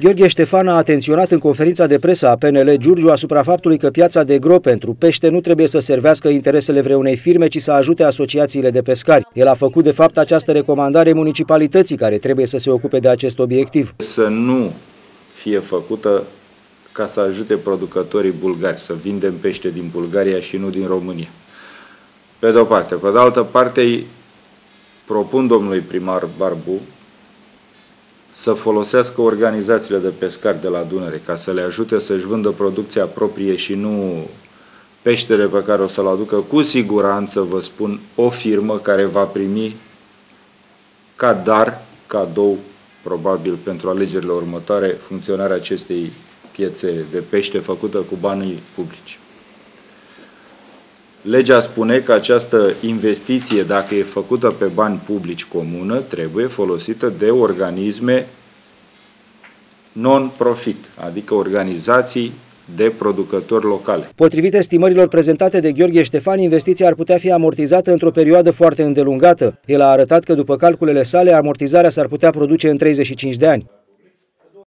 Gheorghe Ștefan a atenționat în conferința de presă a PNL Giurgiu asupra faptului că piața de gro pentru pește nu trebuie să servească interesele vreunei firme, ci să ajute asociațiile de pescari. El a făcut de fapt această recomandare municipalității care trebuie să se ocupe de acest obiectiv. Să nu fie făcută ca să ajute producătorii bulgari, să vindem pește din Bulgaria și nu din România. Pe de o parte. Pe de altă parte, îi propun domnului primar Barbu să folosească organizațiile de pescari de la Dunăre ca să le ajute să-și vândă producția proprie și nu peștele pe care o să-l aducă cu siguranță, vă spun, o firmă care va primi ca dar, cadou, probabil pentru alegerile următoare, funcționarea acestei piețe de pește făcută cu banii publici. Legea spune că această investiție, dacă e făcută pe bani publici comună, trebuie folosită de organisme non-profit, adică organizații de producători locale. Potrivit estimărilor prezentate de Gheorghe Ștefan, investiția ar putea fi amortizată într-o perioadă foarte îndelungată. El a arătat că după calculele sale, amortizarea s-ar putea produce în 35 de ani.